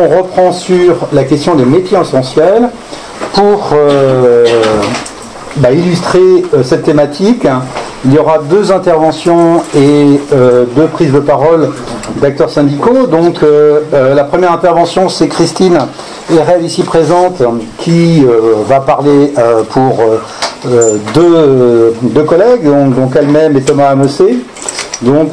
on reprend sur la question des métiers essentiels pour bah, illustrer cette thématique. Il y aura deux interventions et deux prises de parole d'acteurs syndicaux. Donc la première intervention, c'est Christine Erel ici présente qui va parler pour deux, collègues, donc, elle-même et Thomas Amessé. Donc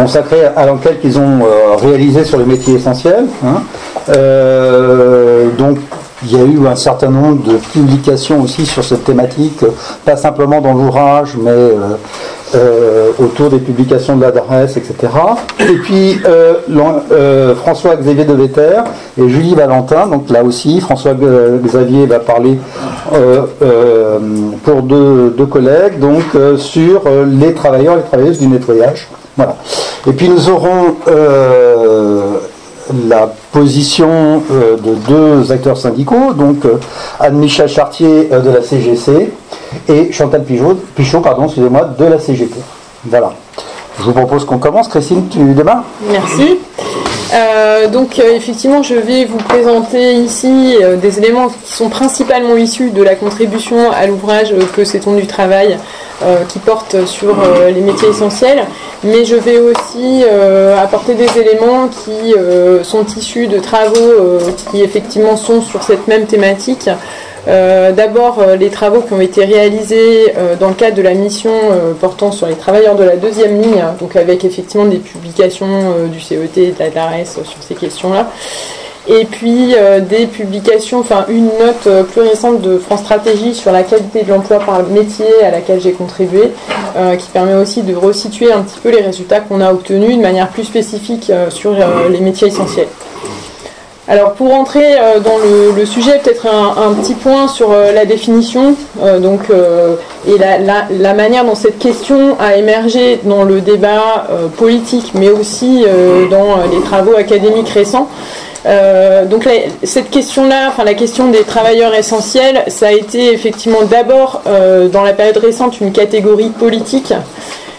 consacré à l'enquête qu'ils ont euh, réalisée sur les métiers essentiels. Hein. Euh, donc il y a eu un certain nombre de publications aussi sur cette thématique, pas simplement dans l'ouvrage, mais euh, autour des publications de l'adresse, etc. Et puis François-Xavier Deveter et Julie Valentin, donc là aussi, François-Xavier va parler pour deux, deux, collègues, donc sur les travailleurs et les travailleuses du nettoyage. Voilà. Et puis nous aurons euh, la position euh, de deux acteurs syndicaux, donc euh, Anne-Michel Chartier de la CGC et Chantal Pichot, Pichot pardon, excusez-moi, de la CGT. Voilà. Je vous propose qu'on commence. Christine, tu démarres? Merci. Donc effectivement, je vais vous présenter ici des éléments qui sont principalement issus de la contribution à l'ouvrage Que c'est-on du travail euh, qui porte sur euh, les métiers essentiels, mais je vais aussi euh, apporter des éléments qui sont issus de travaux qui effectivement sont sur cette même thématique. D'abord, les travaux qui ont été réalisés dans le cadre de la mission portant sur les travailleurs de la deuxième ligne, donc avec effectivement des publications du CET et de la DARES sur ces questions-là et puis euh, des publications, enfin une note euh, plus récente de France Stratégie sur la qualité de l'emploi par métier à laquelle j'ai contribué, euh, qui permet aussi de resituer un petit peu les résultats qu'on a obtenus de manière plus spécifique sur les métiers essentiels. Alors pour entrer dans le, sujet, peut-être un, petit point sur la définition donc, et la, manière dont cette question a émergé dans le débat politique, mais aussi dans les travaux académiques récents. Euh, donc cette question-là, enfin la question des travailleurs essentiels, ça a été effectivement d'abord euh, dans la période récente une catégorie politique,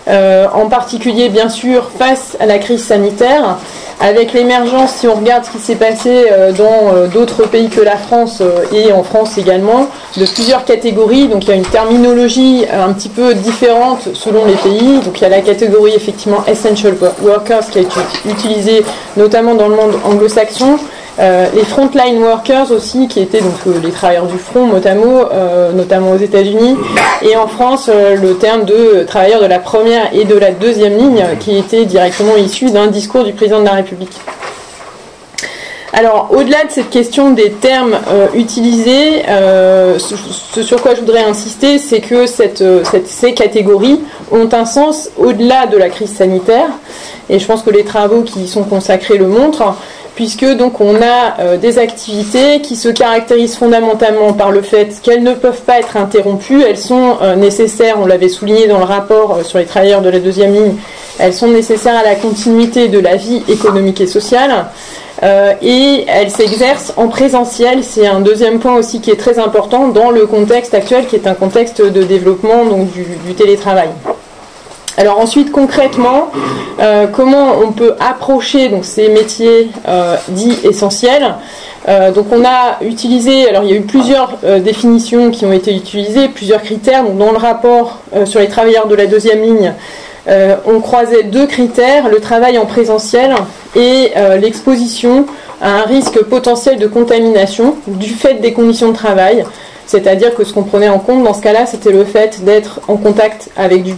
euh, en particulier bien sûr face à la crise sanitaire, avec l'émergence, si on regarde ce qui s'est passé dans d'autres pays que la France et en France également, de plusieurs catégories. Donc il y a une terminologie un petit peu différente selon les pays. Donc il y a la catégorie effectivement essential workers qui a été utilisée notamment dans le monde anglo-saxon. Euh, les frontline workers aussi, qui étaient donc euh, les travailleurs du front, notamment, euh, notamment aux États-Unis, et en France le terme de travailleurs de la première et de la deuxième ligne, qui était directement issu d'un discours du président de la République. Alors, au-delà de cette question des termes utilisés, ce, sur quoi je voudrais insister, c'est que ces catégories ont un sens au-delà de la crise sanitaire, et je pense que les travaux qui y sont consacrés le montrent puisque donc on a euh, des activités qui se caractérisent fondamentalement par le fait qu'elles ne peuvent pas être interrompues, elles sont euh, nécessaires, on l'avait souligné dans le rapport euh, sur les travailleurs de la deuxième ligne, elles sont nécessaires à la continuité de la vie économique et sociale. et elles s'exercent en présentiel. C'est un deuxième point aussi qui est très important dans le contexte actuel, qui est un contexte de développement du télétravail. Alors ensuite, concrètement, euh, comment on peut approcher ces métiers euh, dits essentiels euh, donc on a utilisé, alors il y a eu plusieurs définitions qui ont été utilisées, plusieurs critères. Dans le rapport sur les travailleurs de la deuxième ligne, on croisait deux critères, le travail en présentiel et l'exposition à un risque potentiel de contamination du fait des conditions de travail. C'est-à-dire que ce qu'on prenait en compte dans ce cas-là, c'était le fait d'être en contact avec du,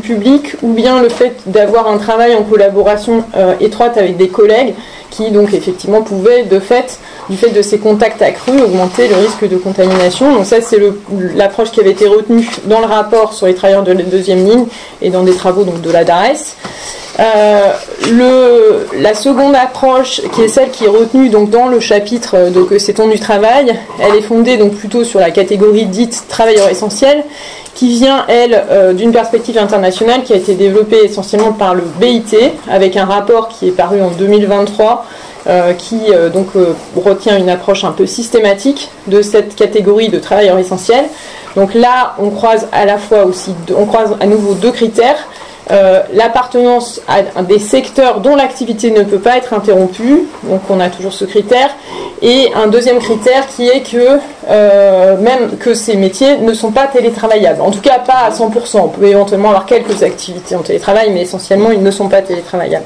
public, ou bien le fait d'avoir un travail en collaboration euh, étroite avec des collègues qui donc effectivement pouvaient de fait, du fait de ces contacts accrus, augmenter le risque de contamination. Donc ça c'est l'approche qui avait été retenue dans le rapport sur les travailleurs de la deuxième ligne et dans des travaux donc, de la DARES. Euh, la seconde approche, qui est celle qui est retenue donc dans le chapitre de que c'est du travail, elle est fondée donc plutôt sur la catégorie dite travailleurs essentiels, qui vient elle euh, d'une perspective internationale qui a été développée essentiellement par le BIT avec un rapport qui est paru en 2023. Euh, qui donc retient une approche un peu systématique de cette catégorie de travailleurs essentiels. Donc là, on croise à la fois aussi, on croise à nouveau deux critères euh, l'appartenance à des secteurs dont l'activité ne peut pas être interrompue, donc on a toujours ce critère, et un deuxième critère qui est que euh, même que ces métiers ne sont pas télétravaillables, en tout cas pas à 100%, on peut éventuellement avoir quelques activités en télétravail, mais essentiellement ils ne sont pas télétravaillables.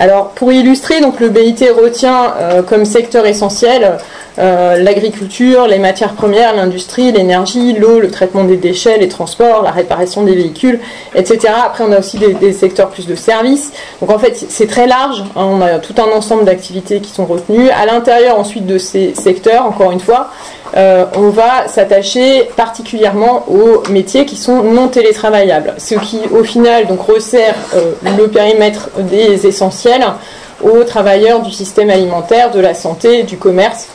Alors pour illustrer, le BIT retient euh, comme secteur essentiel euh, l'agriculture, les matières premières, l'industrie, l'énergie, l'eau, le traitement des déchets, les transports, la réparation des véhicules, etc. Après, on a aussi des, secteurs plus de services. Donc en fait, c'est très large. Hein. on a tout un ensemble d'activités qui sont retenues. À l'intérieur ensuite de ces secteurs, encore une fois, euh, on va s'attacher particulièrement aux métiers qui sont non télétravaillables, ce qui au final donc resserre euh, le périmètre des essentiels aux travailleurs du système alimentaire, de la santé, du commerce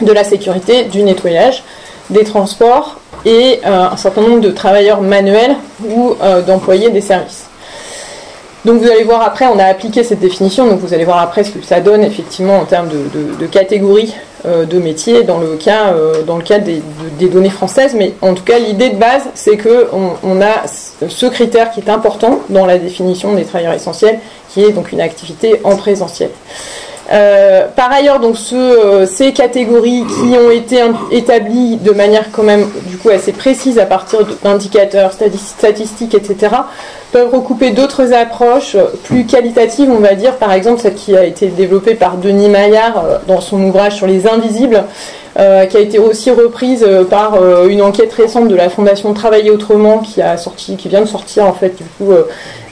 de la sécurité, du nettoyage, des transports et euh, un certain nombre de travailleurs manuels ou euh, d'employés des services. Donc vous allez voir après, on a appliqué cette définition, donc vous allez voir après ce que ça donne effectivement en termes de, catégories euh, de métiers dans le cas, dans le cas des, données françaises, mais en tout cas l'idée de base c'est qu'on on a ce critère qui est important dans la définition des travailleurs essentiels, qui est donc une activité en présentiel. Euh, par ailleurs, donc euh, ces catégories qui ont été établies de manière quand même du coup assez précise à partir d'indicateurs statistiques, etc., peuvent recouper d'autres approches plus qualitatives, on va dire, par exemple celle qui a été développée par Denis Maillard euh, dans son ouvrage sur les invisibles, euh, qui a été aussi reprise euh, par une enquête récente de la Fondation Travailler Autrement qui a sorti, qui vient de sortir en fait du coup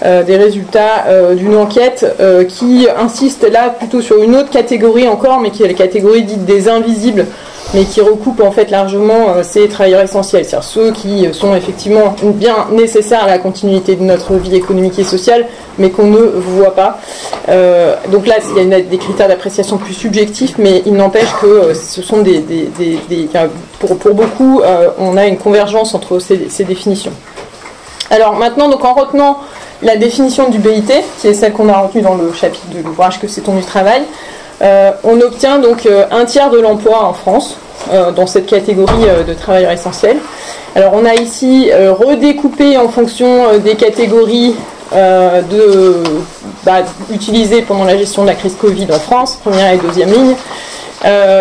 des résultats d'une enquête qui insiste là plutôt sur une autre catégorie encore, mais qui est la catégorie dite des invisibles mais qui recoupe en fait largement euh, ces travailleurs essentiels, c'est-à-dire ceux qui sont effectivement bien nécessaires à la continuité de notre vie économique et sociale, mais qu'on ne voit pas. Euh, donc là, il y a des critères d'appréciation plus subjectifs, mais il n'empêche que euh, ce sont des, pour, beaucoup, on a une convergence entre ces, définitions. Alors maintenant, donc en retenant la définition du BIT, qui est celle qu'on a retenue dans le chapitre de l'ouvrage que c'est ton du travail, euh, on obtient donc euh, un tiers de l'emploi en France euh, dans cette catégorie de travailleurs essentiels. Alors on a ici redécoupé en fonction des catégories bah, utilisées pendant la gestion de la crise Covid en France, première et deuxième ligne.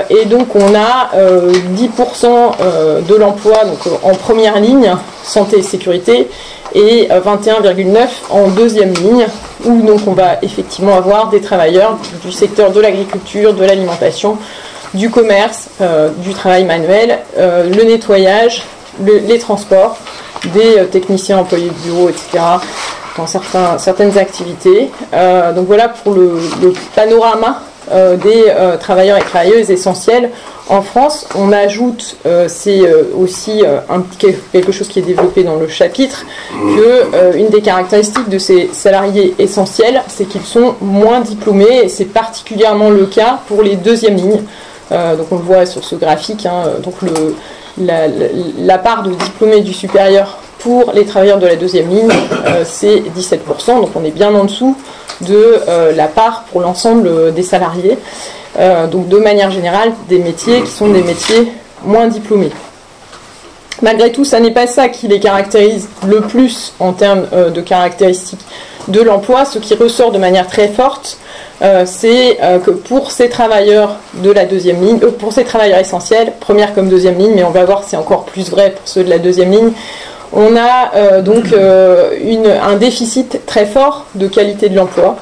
et donc on a 10% de l'emploi en première ligne, santé et sécurité, et 21,9 en deuxième ligne, où donc on va effectivement avoir des travailleurs du secteur de l'agriculture, de l'alimentation, du commerce, euh, du travail manuel, euh, le nettoyage, les transports, des euh, techniciens employés de bureau, etc. dans certaines activités. donc voilà pour le panorama des travailleurs et travailleuses essentiels en France, on ajoute, euh, c'est euh, aussi euh, quelque chose qui est développé dans le chapitre, que une des caractéristiques de ces salariés essentiels, c'est qu'ils sont moins diplômés, et c'est particulièrement le cas pour les deuxièmes lignes. donc on le voit sur ce graphique, hein, donc la, part de diplômés du supérieur pour les travailleurs de la deuxième ligne, c'est 17%, donc on est bien en dessous de la part pour l'ensemble des salariés. Euh, donc de manière générale, des métiers qui sont des métiers moins diplômés. Malgré tout, ça n'est pas ça qui les caractérise le plus en termes euh, de caractéristiques de l'emploi. Ce qui ressort de manière très forte, euh, c'est que pour ces travailleurs de la deuxième ligne, pour ces travailleurs essentiels, première comme deuxième ligne, mais on va voir c'est encore plus vrai pour ceux de la deuxième ligne, on a donc un déficit très fort de qualité de l'emploi.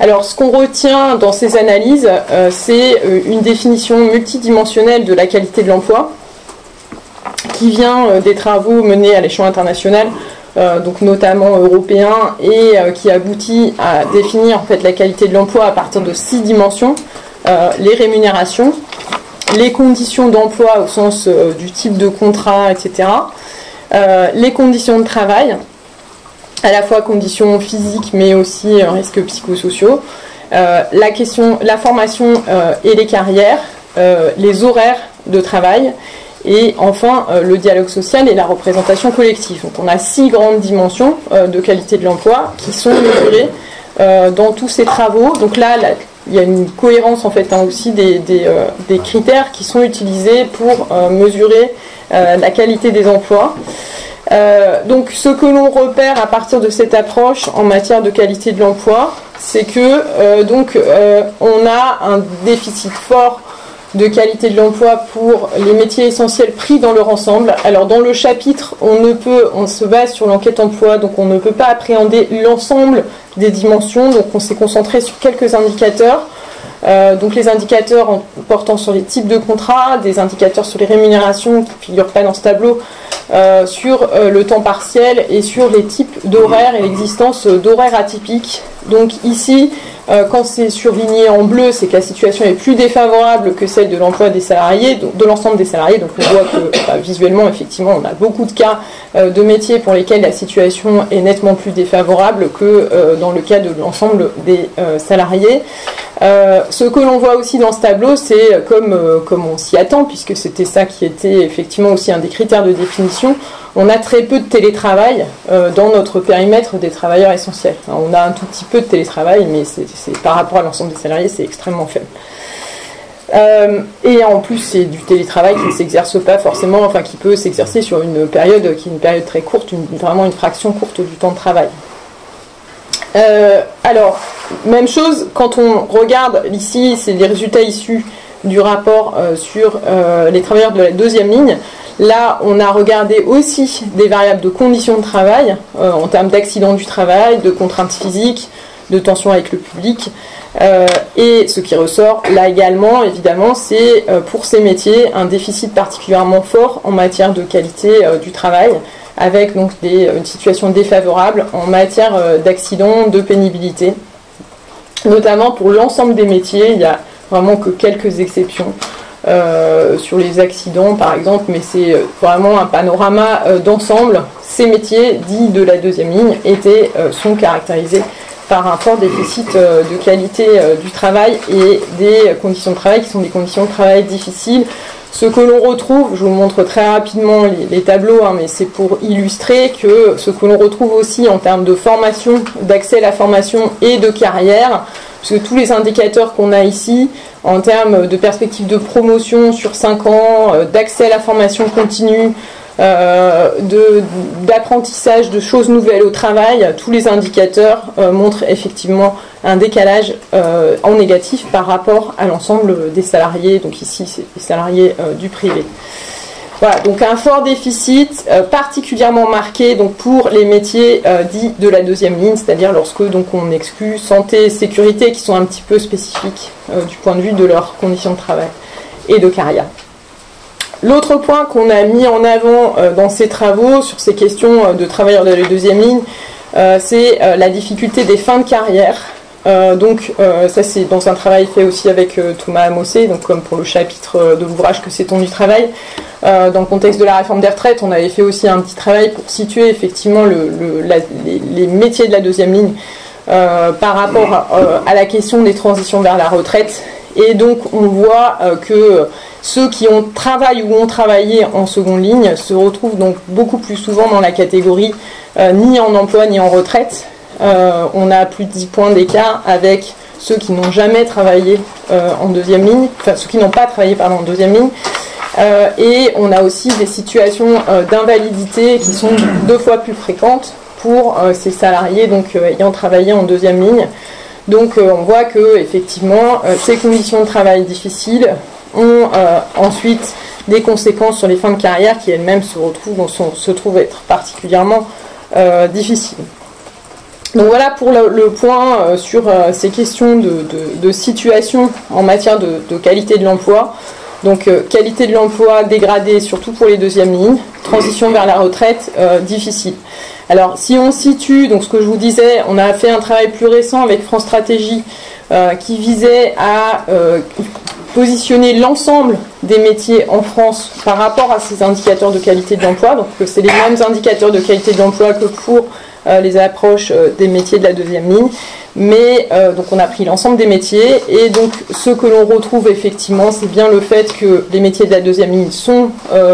Alors, ce qu'on retient dans ces analyses, euh, c'est euh, une définition multidimensionnelle de la qualité de l'emploi, qui vient euh, des travaux menés à l'échelon international, donc notamment européen, et qui aboutit à définir en fait la qualité de l'emploi à partir de six dimensions les rémunérations, les conditions d'emploi au sens du type de contrat, etc., les conditions de travail, à la fois conditions physiques mais aussi euh, risques psychosociaux, euh, la, question, la formation euh, et les carrières, les horaires de travail et enfin le dialogue social et la représentation collective. Donc on a six grandes dimensions de qualité de l'emploi qui sont mesurées dans tous ces travaux. Donc là, il y a une cohérence en fait hein, aussi des, des, critères qui sont utilisés pour mesurer la qualité des emplois. donc ce que l'on repère à partir de cette approche en matière de qualité de l'emploi, c'est que donc on a un déficit fort de qualité de l'emploi pour les métiers essentiels pris dans leur ensemble. Alors dans le chapitre, on ne peut, on se base sur l'enquête emploi, donc on ne peut pas appréhender l'ensemble des dimensions, donc on s'est concentré sur quelques indicateurs. Euh, donc les indicateurs portant sur les types de contrats, des indicateurs sur les rémunérations qui ne figurent pas dans ce tableau, euh, sur euh, le temps partiel et sur les types d'horaires et l'existence d'horaires atypiques. Donc ici, euh, quand c'est surligné en bleu, c'est que la situation est plus défavorable que celle de l'emploi des salariés, de l'ensemble des salariés. Donc on voit que bah, visuellement, effectivement, on a beaucoup de cas euh, de métiers pour lesquels la situation est nettement plus défavorable que euh, dans le cas de l'ensemble des salariés. ce que l'on voit aussi dans ce tableau, c'est comme, comme on s'y attend, puisque c'était ça qui était effectivement aussi un des critères de définition, on a très peu de télétravail euh, dans notre périmètre des travailleurs essentiels. on a un tout petit peu de télétravail, mais c'est, par rapport à l'ensemble des salariés, c'est extrêmement faible. Euh, et en plus, c'est du télétravail qui ne s'exerce pas forcément, enfin qui peut s'exercer sur une période qui est une période très courte, vraiment une fraction courte du temps de travail. Euh, alors, même chose, quand on regarde ici, c'est les résultats issus du rapport sur les travailleurs de la deuxième ligne. Là, on a regardé aussi des variables de conditions de travail euh, en termes d'accidents du travail, de contraintes physiques, de tensions avec le public. Euh, et ce qui ressort là également, évidemment, c'est euh, pour ces métiers un déficit particulièrement fort en matière de qualité du travail, avec donc des, une situation défavorable en matière d'accidents, de pénibilité. Notamment pour l'ensemble des métiers, il n'y a vraiment que quelques exceptions. Euh, sur les accidents par exemple, mais c'est euh, vraiment un panorama euh, d'ensemble. Ces métiers dits de la deuxième ligne étaient, sont caractérisés par un fort déficit de qualité du travail et des conditions de travail qui sont des conditions de travail difficiles. Ce que l'on retrouve, je vous montre très rapidement les, tableaux, hein, mais c'est pour illustrer que ce que l'on retrouve aussi en termes de formation, d'accès à la formation et de carrière, parce que tous les indicateurs qu'on a ici, en termes de perspectives de promotion sur 5 ans, euh, d'accès à la formation continue, euh, d'apprentissage de, choses nouvelles au travail, tous les indicateurs euh, montrent effectivement un décalage en négatif par rapport à l'ensemble des salariés, donc ici les salariés du privé. Voilà, donc un fort déficit euh, particulièrement marqué donc pour les métiers euh, dits de la deuxième ligne, c'est-à-dire lorsque donc on exclut santé et sécurité qui sont un petit peu spécifiques euh, du point de vue de leurs conditions de travail et de carrière. L'autre point qu'on a mis en avant dans ces travaux sur ces questions de travailleurs de la deuxième ligne, c'est la difficulté des fins de carrière euh, donc euh, ça c'est dans un travail fait aussi avec euh, Thomas Amossé, donc comme pour le chapitre de l'ouvrage que c'est ton du travail. dans le contexte de la réforme des retraites, on avait fait aussi un petit travail pour situer effectivement les, métiers de la deuxième ligne par rapport à la question des transitions vers la retraite. Et donc on voit que ceux qui ont travaillé ou ont travaillé en seconde ligne se retrouvent donc beaucoup plus souvent dans la catégorie ni en emploi ni en retraite, euh, on a plus de 10 points d'écart avec ceux qui n'ont jamais travaillé euh, en deuxième ligne, enfin ceux qui n'ont pas travaillé pardon, en deuxième ligne. Euh, et on a aussi des situations d'invalidité qui sont deux fois plus fréquentes pour ces salariés donc, ayant travaillé en deuxième ligne. Donc on voit que effectivement ces conditions de travail difficiles ont ensuite des conséquences sur les fins de carrière qui elles-mêmes se retrouvent, se trouvent être particulièrement difficiles. Donc voilà pour le, point euh, sur euh, ces questions de, situation en matière de, qualité de l'emploi. Donc euh, qualité de l'emploi dégradée surtout pour les deuxièmes lignes, transition vers la retraite difficile. Alors si on situe, donc ce que je vous disais, on a fait un travail plus récent avec France Stratégie qui visait à positionner l'ensemble des métiers en France par rapport à ces indicateurs de qualité de l'emploi. Donc c'est les mêmes indicateurs de qualité de l'emploi que pour les approches euh, des métiers de la deuxième ligne. Mais euh, donc on a pris l'ensemble des métiers et donc ce que l'on retrouve effectivement, c'est bien le fait que les métiers de la deuxième ligne sont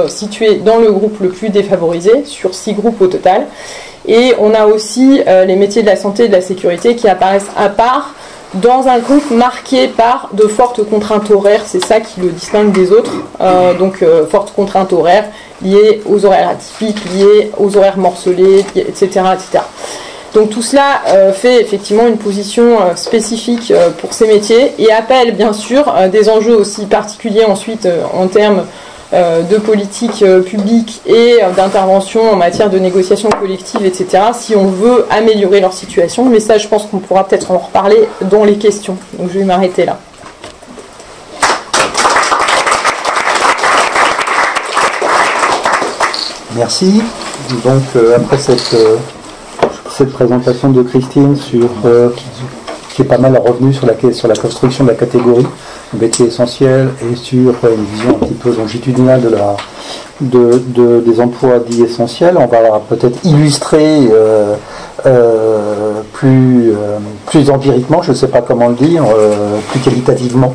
situés dans le groupe le plus défavorisé, sur six groupes au total. Et on a aussi les métiers de la santé et de la sécurité qui apparaissent à part dans un groupe marqué par de fortes contraintes horaires, c'est ça qui le distingue des autres. donc fortes contraintes horaires liées aux horaires atypiques, liées aux horaires morcelés, etc. etc. Donc tout cela fait effectivement une position spécifique pour ces métiers et appelle bien sûr des enjeux aussi particuliers ensuite en termes euh, de politique euh, publique et euh, d'intervention en matière de négociation collective, etc., si on veut améliorer leur situation. Mais ça, je pense qu'on pourra peut-être en reparler dans les questions. Donc je vais m'arrêter là. Merci. Donc après cette, présentation de Christine sur qui est pas mal revenu sur la, sur la construction de la catégorie, métier essentiel et sur une vision un petit peu longitudinale de la, de, des emplois dits essentiels. On va peut-être illustrer euh, euh, plus, euh, plus empiriquement, je ne sais pas comment le dire, plus qualitativement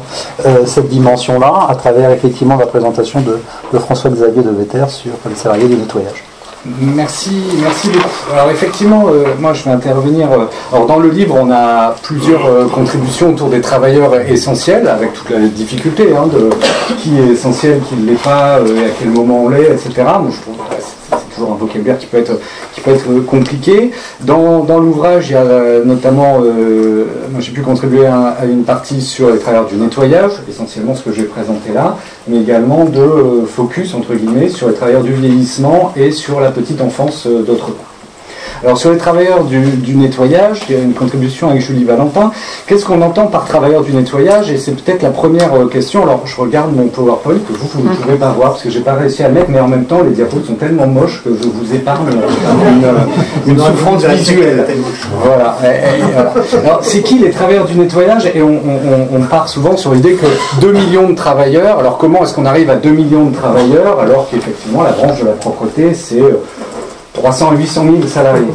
cette dimension-là à travers effectivement la présentation de, de François-Xavier de Vetter sur les salariés du nettoyage. Merci, merci beaucoup. Alors effectivement, euh, moi je vais intervenir. Euh, alors dans le livre, on a plusieurs euh, contributions autour des travailleurs essentiels, avec toute la difficulté hein, de qui est essentiel, qui ne l'est pas, et à quel moment on l'est, etc. Moi, je trouve toujours un vocabulaire qui peut être, qui peut être compliqué. Dans, dans l'ouvrage, il y a euh, notamment, euh, moi j'ai pu contribuer à, une partie sur les travailleurs du nettoyage, essentiellement ce que j'ai présenté là, mais également de euh, focus, entre guillemets, sur les travailleurs du vieillissement et sur la petite enfance d'autre part. Alors sur les travailleurs du, nettoyage, il y a une contribution avec Julie Valentin. Qu'est-ce qu'on entend par travailleurs du nettoyage? Et c'est peut-être la première euh, question. Alors je regarde mon PowerPoint que vous, vous ne mm. pouvez pas voir parce que j'ai pas réussi à mettre, mais en même temps les diapos sont tellement moches que je vous épargne une, souffrance visuelle. Voilà. Alors c'est qui les travailleurs du nettoyage? Et on, on part souvent sur l'idée que 2 millions de travailleurs. Alors comment est-ce qu'on arrive à 2 millions de travailleurs alors qu'effectivement la branche de la propreté c'est euh, 300 à 800 000 salariés.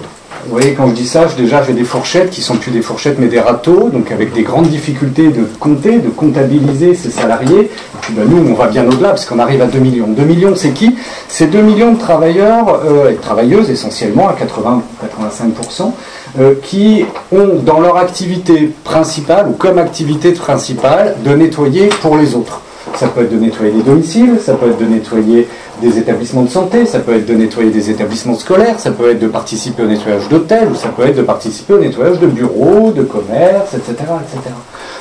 Vous voyez, quand je dis ça, déjà j'ai des fourchettes qui sont plus des fourchettes mais des râteaux, donc avec des grandes difficultés de compter, de comptabiliser ces salariés. Et puis ben, nous, on va bien au-delà parce qu'on arrive à 2 millions. 2 millions, c'est qui? C'est 2 millions de travailleurs euh, et travailleuses essentiellement à 80-85%. Euh, qui ont dans leur activité principale ou comme activité principale de nettoyer pour les autres. Ça peut être de nettoyer des domiciles, ça peut être de nettoyer des établissements de santé, ça peut être de nettoyer des établissements scolaires, ça peut être de participer au nettoyage d'hôtels, ou ça peut être de participer au nettoyage de bureaux, de commerces, etc. etc.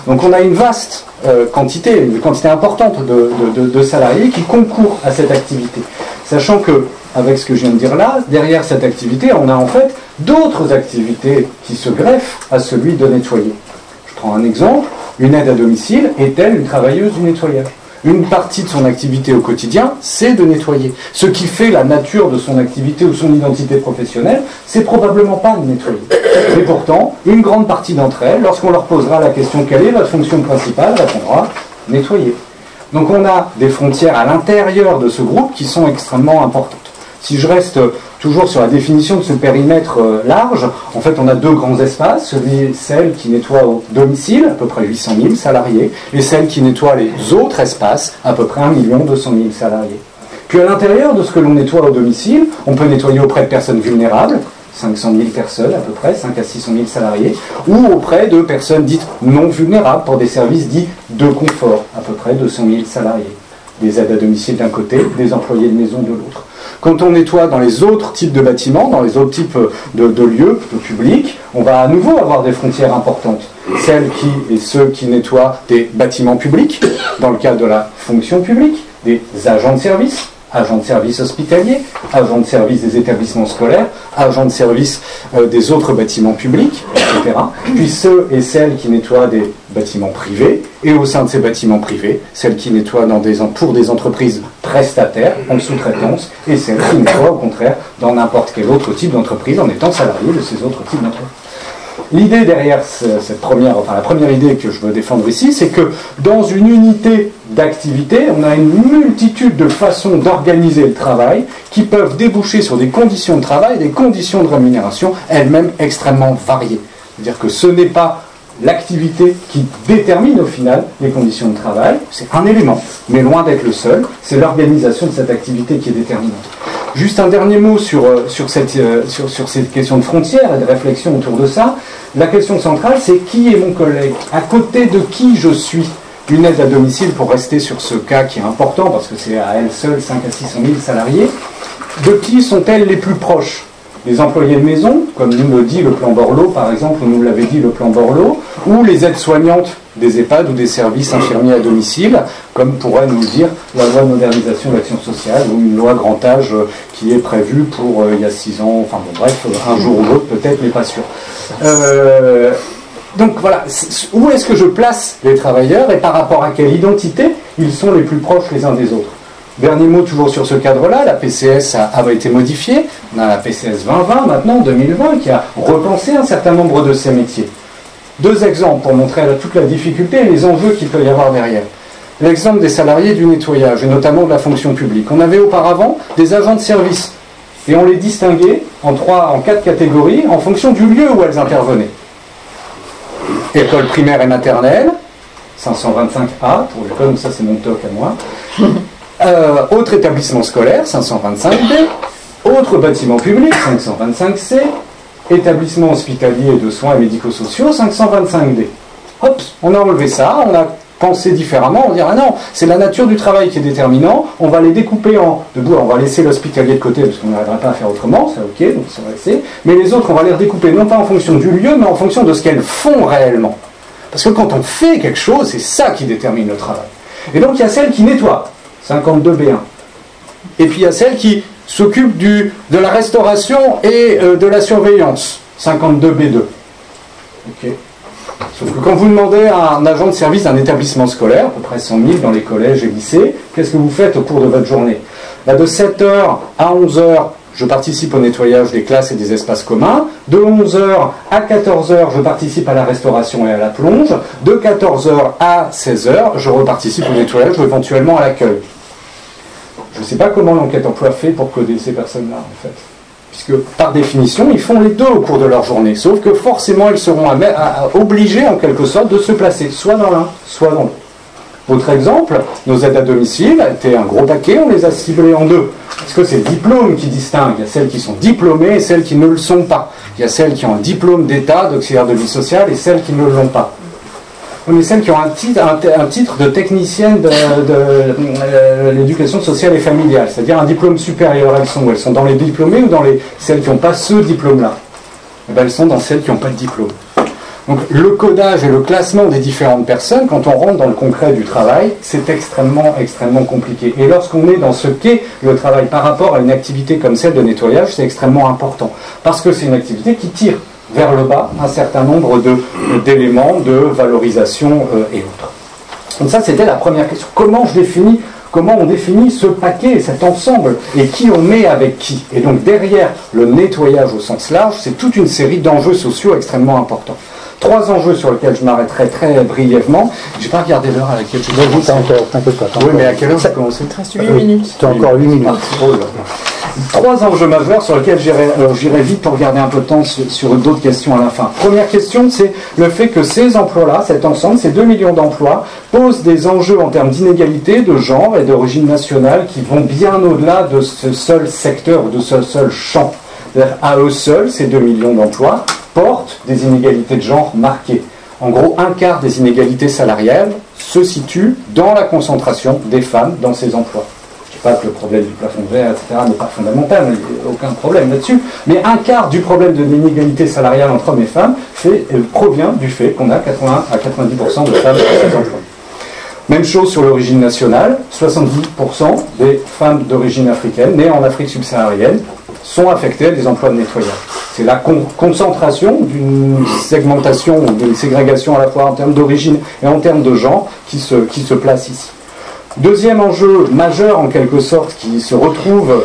Donc on a une vaste euh, quantité, une quantité importante de, salariés qui concourent à cette activité. Sachant que, avec ce que je viens de dire là, derrière cette activité, on a en fait d'autres activités qui se greffent à celui de nettoyer. Je prends un exemple, une aide à domicile est-elle une travailleuse du nettoyage? Une partie de son activité au quotidien, c'est de nettoyer. Ce qui fait la nature de son activité ou son identité professionnelle, c'est probablement pas de nettoyer. Mais pourtant, une grande partie d'entre elles, lorsqu'on leur posera la question quelle est votre fonction principale, répondra nettoyer. Donc on a des frontières à l'intérieur de ce groupe qui sont extrêmement importantes. Si je reste toujours sur la définition de ce périmètre euh, large, en fait, on a deux grands espaces, celle qui nettoie au domicile, à peu près 800 000 salariés, et celle qui nettoie les autres espaces, à peu près 1 200 000 salariés. Puis à l'intérieur de ce que l'on nettoie au domicile, on peut nettoyer auprès de personnes vulnérables, 500 000 personnes à peu près, 5 à 600 000 salariés, ou auprès de personnes dites non vulnérables pour des services dits de confort, à peu près 200 000 salariés. Des aides à domicile d'un côté, des employés de maison de l'autre. Quand on nettoie dans les autres types de bâtiments, dans les autres types de, lieux publics, on va à nouveau avoir des frontières importantes. Celles qui et ceux qui nettoient des bâtiments publics, dans le cadre de la fonction publique, des agents de service, agents de service hospitaliers, agents de service des établissements scolaires, agents de service euh, des autres bâtiments publics, etc. Puis ceux et celles qui nettoient des bâtiments privés, et au sein de ces bâtiments privés, celles qui nettoient dans des, pour des entreprises prestataires, en sous-traitance, et celles qui nettoient au contraire dans n'importe quel autre type d'entreprise en étant salariés de ces autres types d'entreprises. L'idée derrière cette première, enfin la première idée que je veux défendre ici, c'est que dans une unité d'activité, on a une multitude de façons d'organiser le travail qui peuvent déboucher sur des conditions de travail, des conditions de rémunération elles-mêmes extrêmement variées. C'est-à-dire que ce n'est pas l'activité qui détermine au final les conditions de travail, c'est un élément, mais loin d'être le seul, c'est l'organisation de cette activité qui est déterminante. Juste un dernier mot sur, euh, sur, cette, euh, sur, sur cette question de frontières et de réflexion autour de ça. La question centrale, c'est qui est mon collègue? À côté de qui je suis? Une aide à domicile, pour rester sur ce cas qui est important, parce que c'est à elle seule 5 à 600 000 salariés, de qui sont-elles les plus proches? Les employés de maison, comme nous le dit le plan Borloo par exemple, ou nous l'avait dit le plan Borloo, ou les aides-soignantes des EHPAD ou des services infirmiers à domicile, comme pourrait nous le dire la loi de modernisation de l'action sociale ou une loi grand âge euh, qui est prévue pour euh, il y a six ans, enfin bon bref, un jour ou l'autre peut-être, mais pas sûr. Euh, donc voilà, où est-ce que je place les travailleurs et par rapport à quelle identité ils sont les plus proches les uns des autres? Dernier mot toujours sur ce cadre-là, la PCS a, a, été modifiée. On a la PCS 2020 maintenant, 2020, qui a repensé un certain nombre de ces métiers. Deux exemples pour montrer toute la difficulté et les enjeux qu'il peut y avoir derrière. L'exemple des salariés du nettoyage, et notamment de la fonction publique. On avait auparavant des agents de service, et on les distinguait en, trois, en quatre catégories en fonction du lieu où elles intervenaient. École primaire et maternelle, 525A, pour l'école, ça c'est mon toc à moi. Euh, autre établissement scolaire, 525B. Autre bâtiment public, 525C établissement hospitalier de soins et médico-sociaux, 525D. Hop, on a enlevé ça, on a pensé différemment, on dira ah non, c'est la nature du travail qui est déterminant, on va les découper en deux, on va laisser l'hospitalier de côté parce qu'on n'arrivera pas à faire autrement, c'est ok, donc ça va laisser, mais les autres, on va les redécouper non pas en fonction du lieu, mais en fonction de ce qu'elles font réellement. Parce que quand on fait quelque chose, c'est ça qui détermine le travail. Et donc il y a celles qui nettoient, 52B1. Et puis il y a celles qui s'occupe de la restauration et euh, de la surveillance, 52B2. Sauf que quand vous demandez à un agent de service d'un établissement scolaire, à peu près 100 000 dans les collèges et lycées, qu'est-ce que vous faites au cours de votre journée Là, De 7h à 11h, je participe au nettoyage des classes et des espaces communs. De 11h à 14h, je participe à la restauration et à la plonge. De 14h à 16h, je reparticipe au nettoyage ou éventuellement à l'accueil. Je ne sais pas comment l'enquête emploi fait pour coder ces personnes-là, en fait. Par définition, ils font les deux au cours de leur journée. Sauf que forcément, ils seront obligés, en quelque sorte, de se placer soit dans l'un, soit dans l'autre. Autre exemple, nos aides à domicile étaient un gros paquet, on les a ciblés en deux. Parce que c'est le diplôme qui distingue. Il y a celles qui sont diplômées et celles qui ne le sont pas. Il y a celles qui ont un diplôme d'État, d'auxiliaire de vie sociale et celles qui ne l'ont pas celles qui ont un titre, un, titre de technicienne de, euh, l'éducation sociale et familiale, c'est-à-dire un diplôme supérieur. Elles sont, elles sont dans les diplômés ou dans les, celles qui n'ont pas ce diplôme-là? Eh ben, Elles sont dans celles qui n'ont pas de diplôme. Donc le codage et le classement des différentes personnes, quand on rentre dans le concret du travail, c'est extrêmement, extrêmement compliqué. Et lorsqu'on est dans ce qu'est le travail par rapport à une activité comme celle de nettoyage, c'est extrêmement important. Parce que c'est une activité qui tire vers le bas un certain nombre d'éléments de, valorisation euh, et autres. Donc ça, c'était la première question. Comment je définis Comment on définit ce paquet, cet ensemble, et qui on met avec qui? Et donc derrière le nettoyage au sens large, c'est toute une série d'enjeux sociaux extrêmement importants. Trois enjeux sur lesquels je m'arrêterai très brièvement. Je n'ai pas regardé l'heure à laquelle je vais encore, t'inquiète pas. Oui, mais à quelle heure ça commence Il reste 8 minutes. Tu as encore 8 minutes. Trois enjeux majeurs sur lesquels j'irai vite pour garder un peu de temps sur, d'autres questions à la fin. Première question, c'est le fait que ces emplois-là, cet ensemble, ces 2 millions d'emplois, posent des enjeux en termes d'inégalité, de genre et d'origine nationale qui vont bien au-delà de ce seul secteur ou de ce seul champ. À eux seuls, ces 2 millions d'emplois portent des inégalités de genre marquées. En gros, un quart des inégalités salariales se situe dans la concentration des femmes dans ces emplois pas que le problème du plafond de verre, etc., n'est pas fondamental, il n'y a aucun problème là-dessus. Mais un quart du problème de l'inégalité salariale entre hommes et femmes euh, provient du fait qu'on a 80 à 90% de femmes dans ces emplois. Même chose sur l'origine nationale, 70% des femmes d'origine africaine nées en Afrique subsaharienne sont affectées à des emplois de nettoyage. C'est la concentration d'une segmentation, d'une ségrégation à la fois en termes d'origine et en termes de genre qui se, qui se place ici. Deuxième enjeu majeur en quelque sorte qui se retrouve,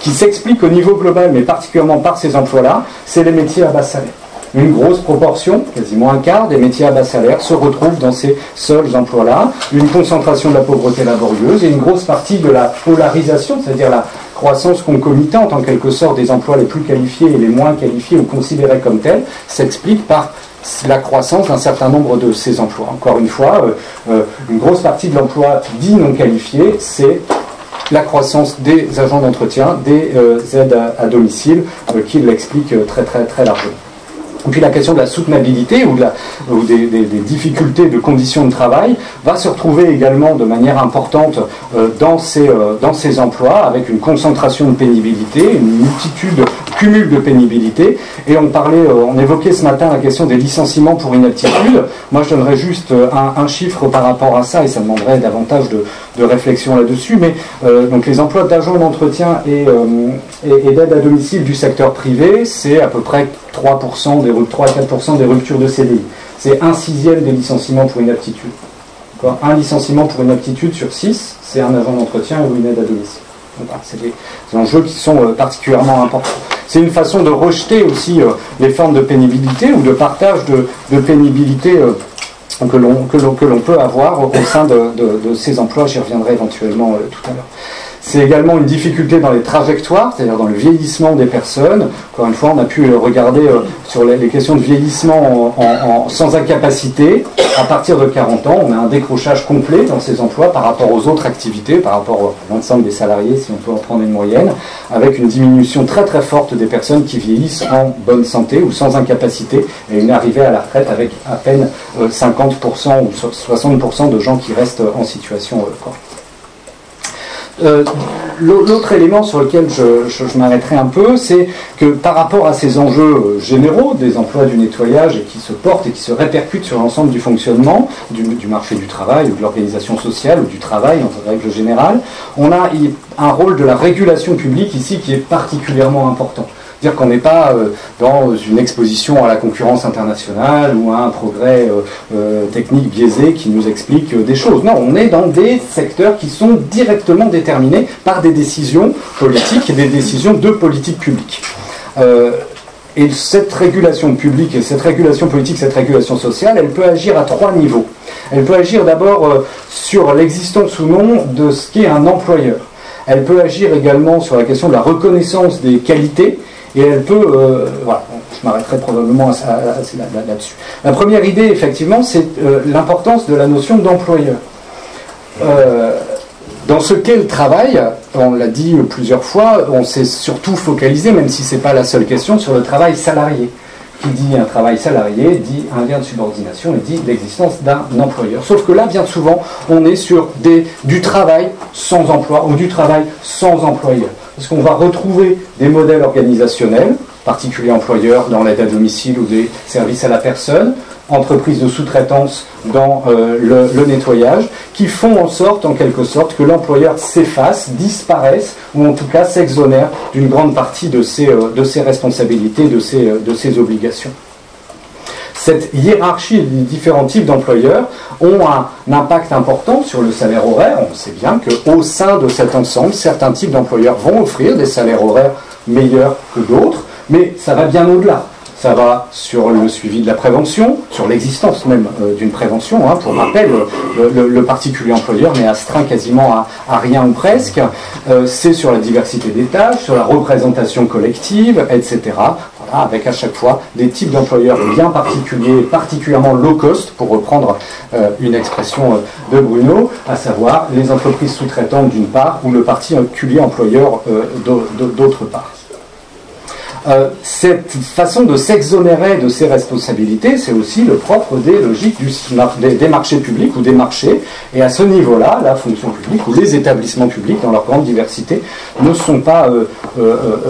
qui s'explique au niveau global, mais particulièrement par ces emplois-là, c'est les métiers à bas salaire. Une grosse proportion, quasiment un quart des métiers à bas salaire se retrouvent dans ces seuls emplois-là. Une concentration de la pauvreté laborieuse et une grosse partie de la polarisation, c'est-à-dire la croissance concomitante en quelque sorte des emplois les plus qualifiés et les moins qualifiés ou considérés comme tels, s'explique par la croissance d'un certain nombre de ces emplois. Encore une fois, euh, euh, une grosse partie de l'emploi dit non qualifié, c'est la croissance des agents d'entretien, des aides à, domicile, qui l'explique très très très largement. Et puis la question de la soutenabilité ou, des, difficultés de conditions de travail va se retrouver également de manière importante euh, dans, ces, euh, dans ces emplois, avec une concentration de pénibilité, une multitude, cumul de pénibilité. Et on parlait, euh, on évoquait ce matin la question des licenciements pour inaptitude. Moi, je donnerais juste un, chiffre par rapport à ça, et ça demanderait davantage de, réflexion là-dessus. Mais donc les emplois d'agents d'entretien et, d'aide à domicile du secteur privé, c'est à peu près 3%, des, 3 à 4% des ruptures de CDI. C'est un sixième des licenciements pour une aptitude. Un licenciement pour une aptitude sur 6, c'est un agent d'entretien ou une aide à domicile. C'est des, enjeux qui sont euh, particulièrement importants. C'est une façon de rejeter aussi euh, les formes de pénibilité ou de partage de, pénibilité euh, que l'on peut avoir au sein de, de ces emplois. J'y reviendrai éventuellement tout à l'heure. C'est également une difficulté dans les trajectoires, c'est-à-dire dans le vieillissement des personnes. Encore une fois, on a pu regarder euh, sur les, questions de vieillissement sans incapacité. À partir de 40 ans, on a un décrochage complet dans ces emplois par rapport aux autres activités, par rapport à l'ensemble des salariés, si on peut en prendre une moyenne, avec une diminution très très forte des personnes qui vieillissent en bonne santé ou sans incapacité, et une arrivée à la retraite avec à peine 50% euh, ou 60% de gens qui restent en situation euh, euh, l'autre élément sur lequel je, m'arrêterai un peu, c'est que par rapport à ces enjeux euh, généraux des emplois du nettoyage et qui se portent et qui se répercutent sur l'ensemble du fonctionnement du, marché du travail ou de l'organisation sociale ou du travail en règle générale, on a un rôle de la régulation publique ici qui est particulièrement important dire qu'on n'est pas euh, dans une exposition à la concurrence internationale ou à un progrès euh, euh, technique biaisé qui nous explique des choses. Non, on est dans des secteurs qui sont directement déterminés par des décisions politiques et des décisions de politique publique. et cette régulation publique, et cette régulation politique, cette régulation sociale, elle peut agir à trois niveaux. Elle peut agir d'abord sur l'existence ou non de ce qu'est un employeur. Elle peut agir également sur la question de la reconnaissance des qualités et elle peut, euh, voilà, je m'arrêterai probablement là-dessus. La première idée, effectivement, c'est euh, l'importance de la notion d'employeur. Euh, dans ce qu'est le travail, on l'a dit plusieurs fois, on s'est surtout focalisé, même si ce n'est pas la seule question, sur le travail salarié. Qui dit un travail salarié dit un lien de subordination et dit l'existence d'un employeur. Sauf que là, bien souvent, on est sur du travail sans emploi ou du travail sans employeur parce qu'on va retrouver des modèles organisationnels, particuliers employeurs dans l'aide à domicile ou des services à la personne, entreprises de sous-traitance dans euh, le, nettoyage, qui font en sorte, en quelque sorte, que l'employeur s'efface, disparaisse, ou en tout cas s'exonère d'une grande partie de ses, euh, responsabilités, de ses, euh, de ses obligations cette hiérarchie des différents types d'employeurs ont un impact important sur le salaire horaire. On sait bien qu'au sein de cet ensemble, certains types d'employeurs vont offrir des salaires horaires meilleurs que d'autres, mais ça va bien au-delà. Ça va sur le suivi de la prévention, sur l'existence même euh, d'une prévention. Hein. Pour rappel, le, particulier employeur n'est astreint quasiment à, rien ou presque. Euh, c'est sur la diversité des tâches, sur la représentation collective, etc avec à chaque fois des types d'employeurs bien particuliers, particulièrement low cost, pour reprendre euh, une expression euh, de Bruno, à savoir les entreprises sous-traitantes d'une part ou le particulier employeur euh, d'autre part. Euh, cette façon de s'exonérer de ses responsabilités, c'est aussi le propre des logiques des, marchés publics ou des marchés. Et à ce niveau-là, la fonction publique ou les établissements publics, dans leur grande diversité, ne sont pas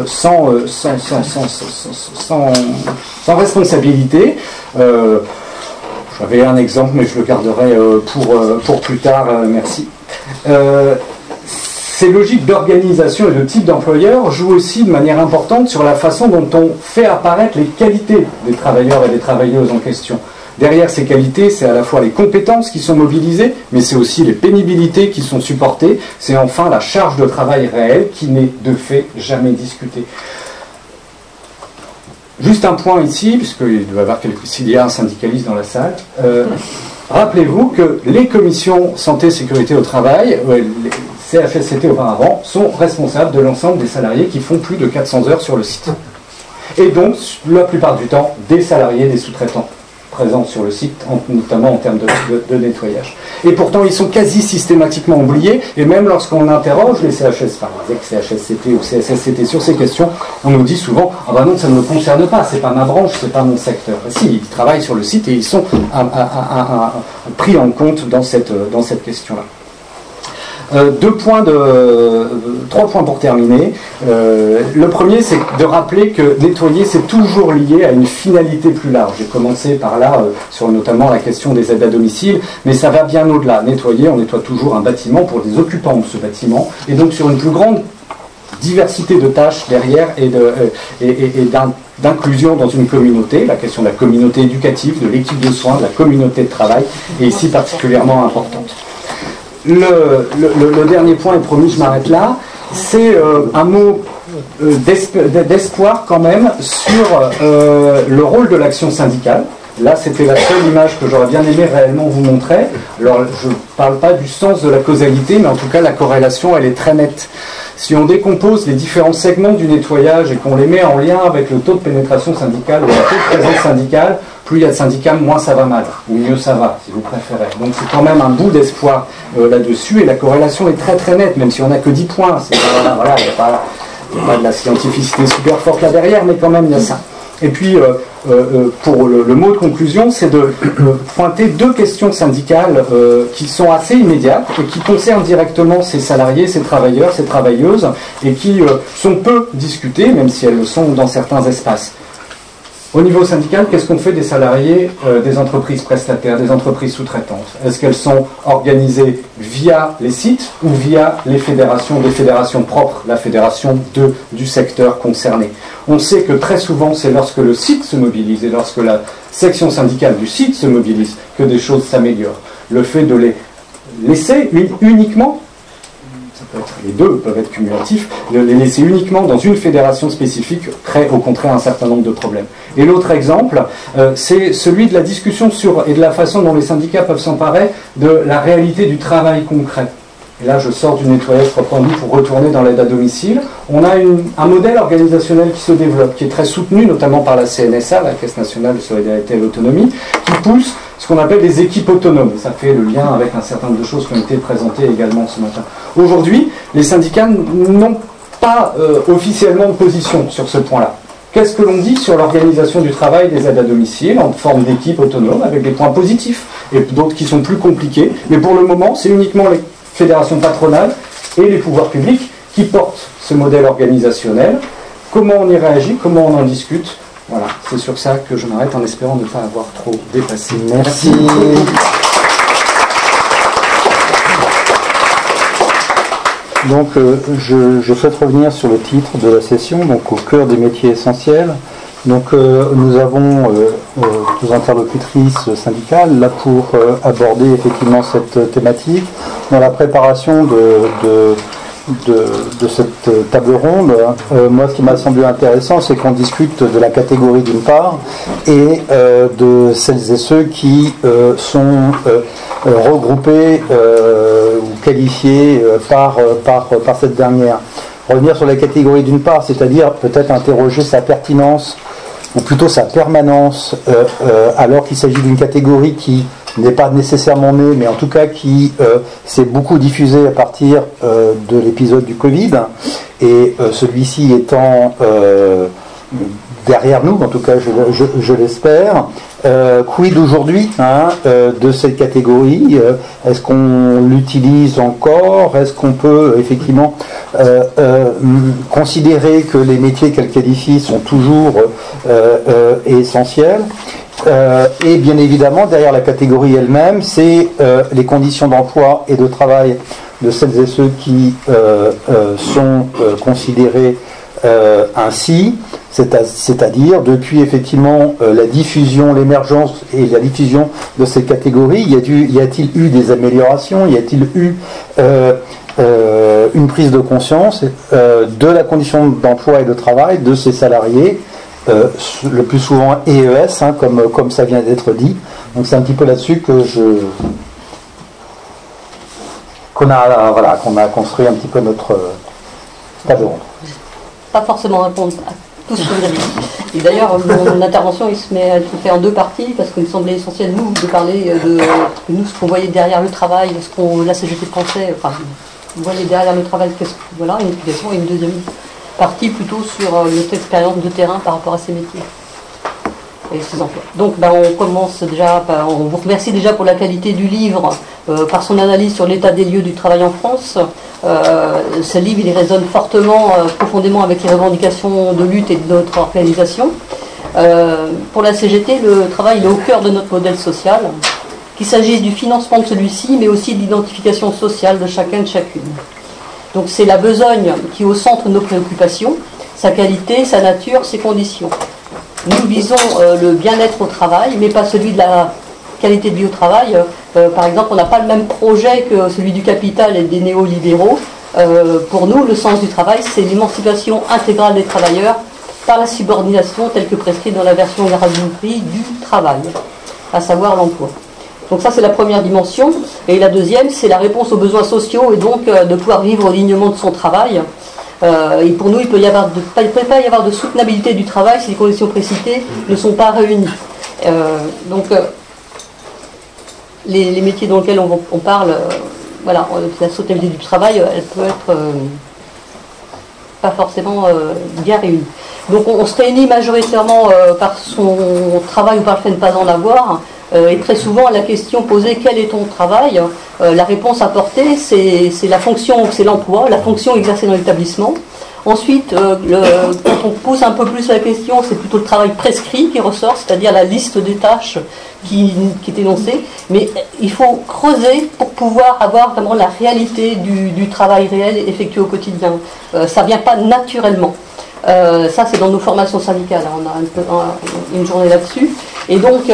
sans, sans, responsabilité. Euh, j'avais un exemple, mais je le garderai euh, pour, pour plus tard. merci ces logiques d'organisation et de type d'employeur jouent aussi de manière importante sur la façon dont on fait apparaître les qualités des travailleurs et des travailleuses en question. Derrière ces qualités, c'est à la fois les compétences qui sont mobilisées, mais c'est aussi les pénibilités qui sont supportées, c'est enfin la charge de travail réelle qui n'est de fait jamais discutée. Juste un point ici, puisqu'il doit y avoir quelques, s'il y a un syndicaliste dans la salle. Euh, rappelez-vous que les commissions santé sécurité au travail, CFSCT auparavant, sont responsables de l'ensemble des salariés qui font plus de 400 heures sur le site. Et donc, la plupart du temps, des salariés, des sous-traitants présents sur le site, notamment en termes de, nettoyage. Et pourtant, ils sont quasi systématiquement oubliés, et même lorsqu'on interroge les CHS, enfin les ex-CHSCT ou CSSCT sur ces questions, on nous dit souvent Ah ben non, ça ne me concerne pas, c'est pas ma branche, c'est pas mon secteur. si, ils travaillent sur le site et ils sont pris en compte dans cette, dans cette question-là. Euh, deux points trois points pour terminer. Euh, le premier, c'est de rappeler que nettoyer, c'est toujours lié à une finalité plus large. J'ai commencé par là, euh, sur notamment la question des aides à domicile, mais ça va bien au-delà. Nettoyer, on nettoie toujours un bâtiment pour les occupants de ce bâtiment, et donc sur une plus grande diversité de tâches derrière et, de, et d'inclusion dans une communauté. La question de la communauté éducative, de l'équipe de soins, de la communauté de travail est ici particulièrement importante le, dernier point, et promis, je m'arrête là, c'est euh, un mot euh, d'espoir quand même sur euh, le rôle de l'action syndicale. Là, c'était la seule image que j'aurais bien aimé réellement vous montrer. Alors, je ne parle pas du sens de la causalité, mais en tout cas, la corrélation, elle est très nette. Si on décompose les différents segments du nettoyage et qu'on les met en lien avec le taux de pénétration syndicale ou le taux de présence syndicale, plus il y a de syndicats, moins ça va mal, ou mieux ça va, si vous préférez. Donc c'est quand même un bout d'espoir euh, là-dessus, et la corrélation est très très nette, même si on n'a que 10 points. voilà, il n'y a, pas de la scientificité super forte là derrière, mais quand même il y a ça. Et puis, euh, euh, pour le, mot de conclusion, c'est de pointer deux questions syndicales qui sont assez immédiates et qui concernent directement ces salariés, ces travailleurs, ces travailleuses, et qui sont peu discutées, même si elles le sont dans certains espaces. Au niveau syndical, qu'est-ce qu'on fait des salariés euh, des entreprises prestataires, des entreprises sous-traitantes? Est-ce qu'elles sont organisées via les sites ou via les fédérations, des fédérations propres, la fédération de, du secteur concerné? On sait que très souvent, c'est lorsque le site se mobilise et lorsque la section syndicale du site se mobilise que des choses s'améliorent. Le fait de les laisser uniquement les deux peuvent être cumulatifs, les laisser uniquement dans une fédération spécifique crée au contraire un certain nombre de problèmes. Et l'autre exemple, euh, c'est celui de la discussion sur et de la façon dont les syndicats peuvent s'emparer de la réalité du travail concret. Et là, je sors du nettoyage proprement pour retourner dans l'aide à domicile. On a un modèle organisationnel qui se développe, qui est très soutenu, notamment par la CNSA, la Caisse nationale de solidarité et d'autonomie, qui pousse ce qu'on appelle des équipes autonomes. Ça fait le lien avec un certain nombre de choses qui ont été présentées également ce matin. Aujourd'hui, les syndicats n'ont pas euh, officiellement de position sur ce point-là. Qu'est-ce que l'on dit sur l'organisation du travail des aides à domicile en forme d'équipe autonome avec des points positifs et d'autres qui sont plus compliqués? Mais pour le moment, c'est uniquement les fédérations patronales et les pouvoirs publics qui portent ce modèle organisationnel. Comment on y réagit? Comment on en discute? Voilà, c'est sur ça que je m'arrête en espérant ne pas avoir trop dépassé. Merci. Donc, euh, je, souhaite revenir sur le titre de la session, donc au cœur des métiers essentiels. Donc, euh, nous avons euh, deux interlocutrices syndicales là pour aborder effectivement cette thématique. Dans la préparation de, cette table ronde, euh, moi ce qui m'a semblé intéressant, c'est qu'on discute de la catégorie d'une part et euh, de celles et ceux qui euh, sont regroupés ou qualifiés par, par, par cette dernière. Revenir sur la catégorie d'une part, c'est-à-dire peut-être interroger sa pertinence ou plutôt sa permanence, alors qu'il s'agit d'une catégorie qui n'est pas nécessairement né, mais en tout cas qui euh, s'est beaucoup diffusé à partir euh, de l'épisode du Covid, et euh, celui-ci étant derrière nous, en tout cas je, l'espère. quid aujourd'hui hein, de cette catégorie Est-ce qu'on l'utilise encore? Est-ce qu'on peut effectivement considérer que les métiers qu'elle qualifie sont toujours essentiels? Euh, et bien évidemment, derrière la catégorie elle-même, c'est euh, les conditions d'emploi et de travail de celles et ceux qui euh, sont considérés ainsi, c'est-à-dire depuis effectivement la diffusion, l'émergence et la diffusion de ces catégories, y a-t-il eu des améliorations Y a-t-il eu une prise de conscience de la condition d'emploi et de travail de ces salariés euh, le plus souvent EES, hein, comme, comme ça vient d'être dit. Donc c'est un petit peu là-dessus que je qu'on a voilà qu'on a construit un petit peu notre euh, table ronde. Pas forcément répondre à tout ce que vous avez dit. Et d'ailleurs, mon intervention, il se met, elle se fait en deux parties, parce qu'il me semblait essentiel, nous, de parler de nous, ce qu'on voyait derrière le travail, ce qu'on, la CGT pensait, enfin, vous voyez derrière le travail, qu'est-ce, voilà, une explication, et une deuxième partie plutôt sur notre expérience de terrain par rapport à ces métiers. Et ses emplois. Donc ben, on commence déjà, on vous remercie déjà pour la qualité du livre, par son analyse sur l'état des lieux du travail en France. Euh, ce livre il résonne fortement, euh, profondément avec les revendications de lutte et de notre organisation. Euh, pour la CGT, le travail est au cœur de notre modèle social, qu'il s'agisse du financement de celui-ci, mais aussi de l'identification sociale de chacun et de chacune. Donc c'est la besogne qui est au centre de nos préoccupations, sa qualité, sa nature, ses conditions. Nous visons le bien-être au travail, mais pas celui de la qualité de vie au travail. Euh, par exemple, on n'a pas le même projet que celui du capital et des néolibéraux. Euh, pour nous, le sens du travail, c'est l'émancipation intégrale des travailleurs par la subordination telle que prescrite dans la version prix du travail, à savoir l'emploi. Donc ça, c'est la première dimension. Et la deuxième, c'est la réponse aux besoins sociaux et donc euh, de pouvoir vivre au lignement de son travail. et pour nous, il ne peut, pas y avoir de soutenabilité du travail si les conditions précitées ne sont pas réunies. donc les, métiers dans lesquels on, parle, euh, voilà, euh, la soutenabilité du travail, elle peut être euh, pas forcément bien réunie. Donc on, se réunit majoritairement par son travail ou par le fait de ne pas en avoir. Et très souvent, la question posée quel est ton travail La réponse apportée, c'est la fonction, c'est l'emploi, la fonction exercée dans l'établissement. Ensuite, euh, quand on pose un peu plus la question, c'est plutôt le travail prescrit qui ressort, c'est-à-dire la liste des tâches qui, est énoncée. Mais il faut creuser pour pouvoir avoir vraiment la réalité du, travail réel effectué au quotidien. Euh, ça ne vient pas naturellement. Euh, ça, c'est dans nos formations syndicales. Hein. On a une journée là-dessus. Et donc,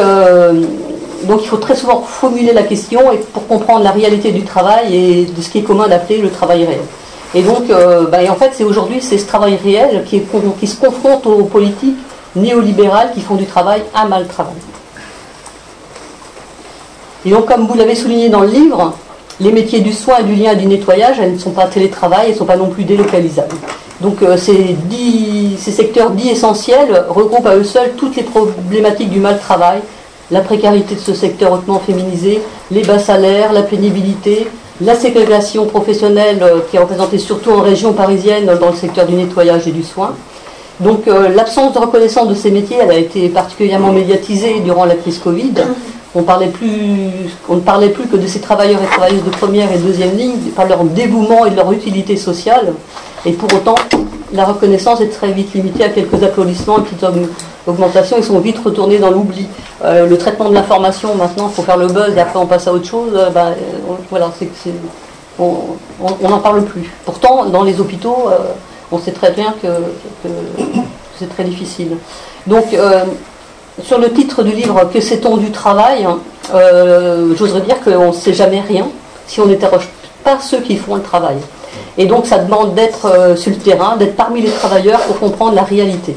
donc, il faut très souvent formuler la question pour comprendre la réalité du travail et de ce qui est commun d'appeler le travail réel. Et donc, euh, bah, en fait, c'est aujourd'hui c'est ce travail réel qui, qui, se confronte aux politiques néolibérales qui font du travail un mal travail. Et donc, comme vous l'avez souligné dans le livre, les métiers du soin, du lien et du nettoyage, elles ne sont pas télétravail, elles ne sont pas non plus délocalisables. Donc euh, ces, ces, secteurs dits essentiels regroupent à eux seuls toutes les problématiques du mal travail, la précarité de ce secteur hautement féminisé, les bas salaires, la pénibilité, la ségrégation professionnelle euh, qui est représentée surtout en région parisienne dans le secteur du nettoyage et du soin. Donc euh, l'absence de reconnaissance de ces métiers, elle a été particulièrement médiatisée durant la crise Covid. On, parlait plus, on ne parlait plus que de ces travailleurs et travailleuses de première et deuxième ligne, par leur dévouement et de leur utilité sociale. Et pour autant, la reconnaissance est très vite limitée à quelques applaudissements et petites augmentations. Ils sont vite retournés dans l'oubli. Euh, le traitement de l'information, maintenant, il faut faire le buzz et après on passe à autre chose. Euh, bah, euh, voilà, c'est, on n'en parle plus. Pourtant, dans les hôpitaux, on sait très bien que, c'est très difficile. Donc, sur le titre du livre Que sait-on du travail J'oserais dire qu'on ne sait jamais rien si on n'interroge pas ceux qui font le travail. Et donc ça demande d'être sur le terrain, d'être parmi les travailleurs pour comprendre la réalité.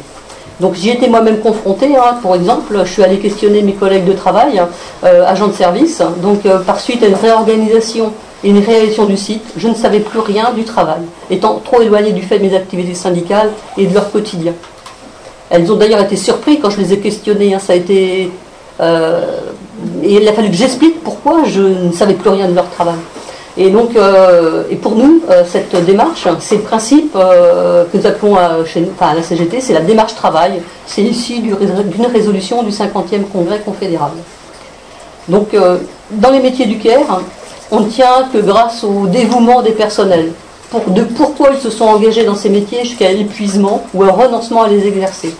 Donc j'y étais moi-même confrontée, hein. pour exemple, je suis allée questionner mes collègues de travail, euh, agents de service, donc euh, par suite à une réorganisation et une réalisation du site, je ne savais plus rien du travail, étant trop éloignée du fait de mes activités syndicales et de leur quotidien. Elles ont d'ailleurs été surprises quand je les ai questionnées, hein. Euh, et il a fallu que j'explique pourquoi je ne savais plus rien de leur travail. Et donc, euh, pour nous, euh, cette démarche, c'est le principe euh, que nous appelons à la CGT, c'est la démarche travail. C'est issu d'une résolution du 50e congrès confédéral. Donc, dans les métiers du CARE, on tient que grâce au dévouement des personnels. Pour, de pourquoi ils se sont engagés dans ces métiers jusqu'à l'épuisement ou un renoncement à les exercer.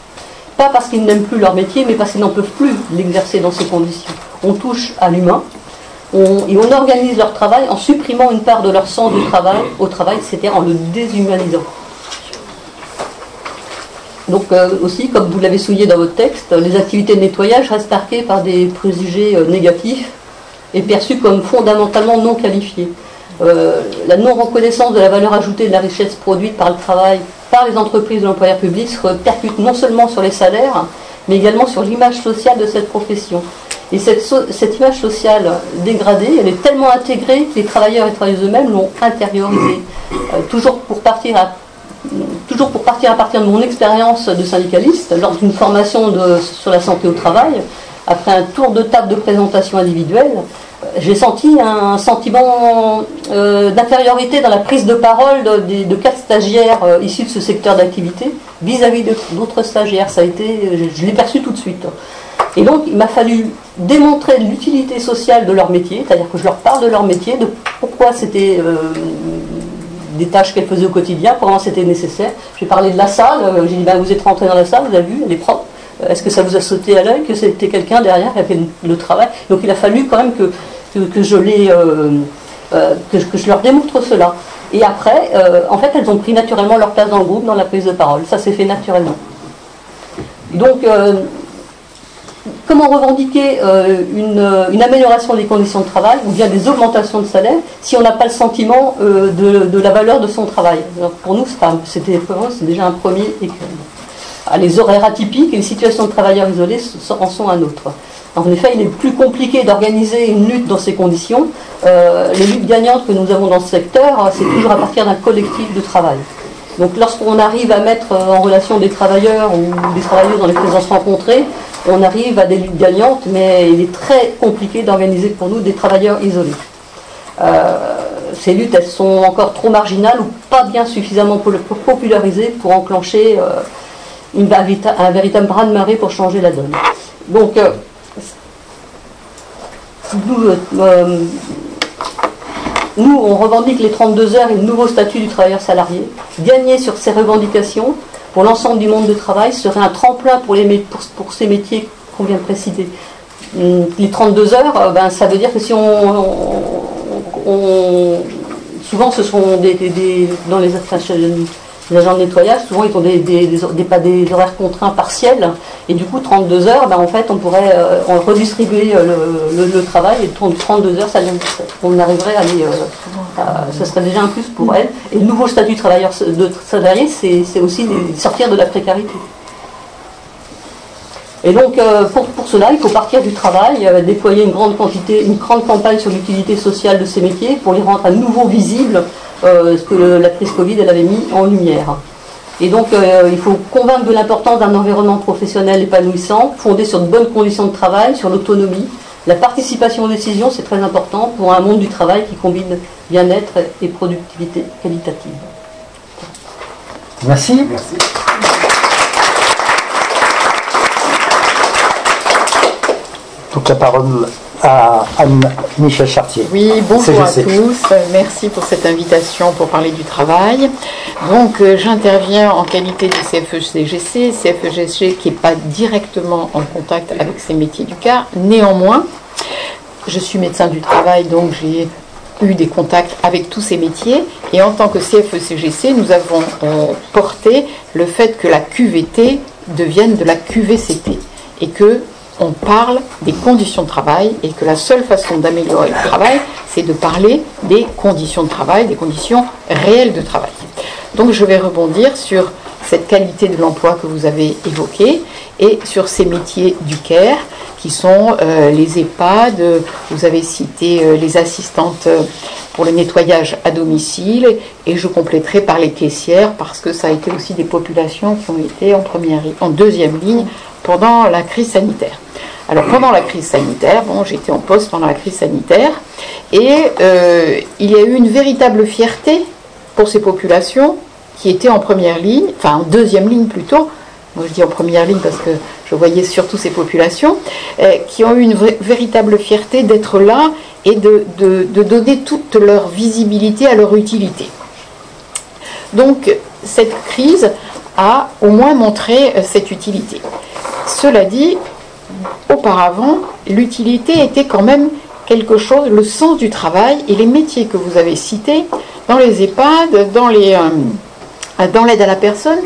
Pas parce qu'ils n'aiment plus leur métier, mais parce qu'ils n'en peuvent plus l'exercer dans ces conditions. On touche à l'humain, et on organise leur travail en supprimant une part de leur sens travail au travail, c'est-à-dire en le déshumanisant. Donc euh, aussi, comme vous l'avez souligné dans votre texte, les activités de nettoyage restent marquées par des préjugés euh, négatifs et perçus comme fondamentalement non qualifiés. Euh, la non-reconnaissance de la valeur ajoutée de la richesse produite par le travail par les entreprises de l'employeur public se répercute non seulement sur les salaires, mais également sur l'image sociale de cette profession. Et cette, image sociale dégradée, elle est tellement intégrée que les travailleurs et travailleuses eux-mêmes l'ont intériorisée. Euh, toujours pour partir toujours pour partir à partir de mon expérience de syndicaliste, lors d'une formation sur la santé au travail, après un tour de table de présentation individuelle, j'ai senti un sentiment euh, d'infériorité dans la prise de parole de, quatre stagiaires euh, issus de ce secteur d'activité vis-à-vis d'autres stagiaires. Ça a été, je, l'ai perçu tout de suite. Et donc, il m'a fallu démontrer l'utilité sociale de leur métier, c'est-à-dire que je leur parle de leur métier, de pourquoi c'était euh, des tâches qu'elles faisaient au quotidien, comment c'était nécessaire. J'ai parlé de la salle, j'ai dit ben, vous êtes rentré dans la salle, vous avez vu, elle est propre. Est-ce que ça vous a sauté à l'œil que c'était quelqu'un derrière qui a fait le travail? Donc il a fallu quand même que, que, je les, euh, euh, que, je leur démontre cela. Et après, euh, en fait, elles ont pris naturellement leur place dans le groupe, dans la prise de parole. Ça s'est fait naturellement. Donc, comment revendiquer une, amélioration des conditions de travail ou bien des augmentations de salaire si on n'a pas le sentiment de, la valeur de son travail? Pour nous, c'était déjà un premier écueil. Ah, les horaires atypiques et les situations de travailleurs isolés en sont un autre. En effet, il est plus compliqué d'organiser une lutte dans ces conditions. Euh, les luttes gagnantes que nous avons dans ce secteur, c'est toujours à partir d'un collectif de travail. Donc lorsqu'on arrive à mettre en relation des travailleurs ou des travailleuses dans les présences rencontrées, on arrive à des luttes gagnantes, mais il est très compliqué d'organiser pour nous des travailleurs isolés. Euh, ces luttes, elles sont encore trop marginales ou pas bien suffisamment popularisées pour enclencher euh, un véritable bras de marée pour changer la donne. Donc, euh, nous, on revendique les 32 heures et le nouveau statut du travailleur salarié. Gagner sur ces revendications pour l'ensemble du monde du travail serait un tremplin pour, ces métiers qu'on vient de préciser. Hum, les 32 heures, euh, ben, ça veut dire que si on, souvent ce sont des, dans les les agents de nettoyage, souvent, ils ont des, des, des, horaires contraints partiels. Et du coup, 32 heures, ben, en fait, on pourrait euh, redistribuer euh, le, travail. Et 32 heures, ça, on arriverait à aller. Euh, ce serait déjà un plus pour elles. Et le nouveau statut de travailleur de salarié, c'est aussi sortir de la précarité. Et donc, pour, pour, cela, il faut partir du travail, déployer une grande quantité, une grande campagne sur l'utilité sociale de ces métiers pour les rendre à nouveau visibles euh, ce que la crise Covid elle avait mis en lumière. Et donc, euh, il faut convaincre de l'importance d'un environnement professionnel épanouissant, fondé sur de bonnes conditions de travail, sur l'autonomie. La participation aux décisions, c'est très important pour un monde du travail qui combine bien-être et productivité qualitative. Merci. Merci. Donc la parole à Anne-Michel Chartier. Oui, bonjour à tous. Merci pour cette invitation pour parler du travail. Donc, euh, j'interviens en qualité de CFE-CGC, CFE-CGC qui n'est pas directement en contact avec ces métiers du CAR. Néanmoins, je suis médecin du travail, donc j'ai eu des contacts avec tous ces métiers. Et en tant que CFE-CGC, nous avons euh, porté le fait que la QVT devienne de la QVCT et que on parle des conditions de travail et que la seule façon d'améliorer le travail, c'est de parler des conditions de travail, des conditions réelles de travail. Donc je vais rebondir sur cette qualité de l'emploi que vous avez évoquée et sur ces métiers du CARE qui sont euh, les EHPAD, vous avez cité euh, les assistantes euh, pour le nettoyage à domicile et je compléterai par les caissières parce que ça a été aussi des populations qui ont été en, deuxième ligne pendant la crise sanitaire. Alors pendant la crise sanitaire, bon, j'étais en poste pendant la crise sanitaire, et euh, il y a eu une véritable fierté pour ces populations qui étaient en première ligne, enfin en deuxième ligne plutôt, moi je dis en première ligne parce que je voyais surtout ces populations, euh, qui ont eu une véritable fierté d'être là et de, donner toute leur visibilité à leur utilité. Donc cette crise a au moins montré euh, cette utilité. Cela dit, auparavant, l'utilité était quand même quelque chose, le sens du travail et les métiers que vous avez cités dans les EHPAD, dans euh, l'aide à la personne,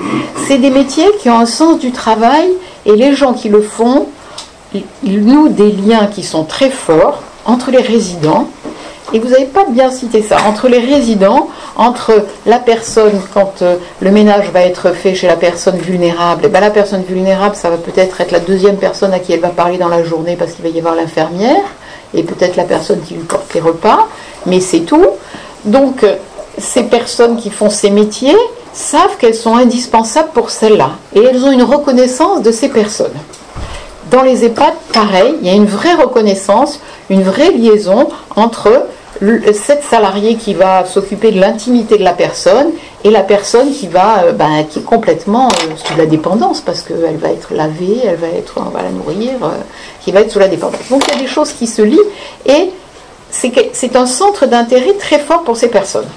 c'est des métiers qui ont un sens du travail et les gens qui le font nouent des liens qui sont très forts entre les résidents et vous n'avez pas bien cité ça, entre les résidents, entre la personne, quand euh, le ménage va être fait chez la personne vulnérable, et eh ben la personne vulnérable, ça va peut-être être la deuxième personne à qui elle va parler dans la journée parce qu'il va y avoir l'infirmière, et peut-être la personne qui lui porte les repas, mais c'est tout. Donc, euh, ces personnes qui font ces métiers, savent qu'elles sont indispensables pour celles-là et elles ont une reconnaissance de ces personnes. Dans les EHPAD, pareil, il y a une vraie reconnaissance, une vraie liaison entre cette salariée qui va s'occuper de l'intimité de la personne et la personne qui va euh, ben, est complètement euh, sous la dépendance parce qu'elle va être lavée, elle va être, on va la nourrir, euh, qui va être sous la dépendance. Donc il y a des choses qui se lient et c'est un centre d'intérêt très fort pour ces personnes.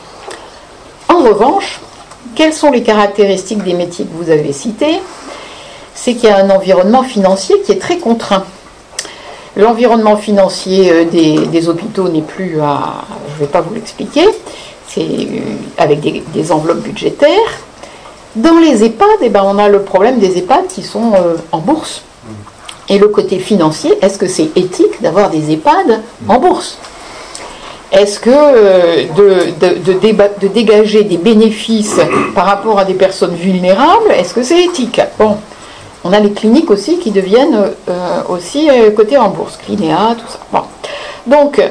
En revanche, quelles sont les caractéristiques des métiers que vous avez cités? C'est qu'il y a un environnement financier qui est très contraint. L'environnement financier euh, des, hôpitaux n'est plus à. Je ne vais pas vous l'expliquer. C'est euh, avec des, enveloppes budgétaires. Dans les EHPAD, eh ben, on a le problème des EHPAD qui sont euh, en bourse. Et le côté financier, est-ce que c'est éthique d'avoir des EHPAD en bourse? Est-ce que de, de, dégager des bénéfices par rapport à des personnes vulnérables, est-ce que c'est éthique? Bon, on a les cliniques aussi qui deviennent euh, aussi euh, cotées en bourse, Clinéa, tout ça. Donc,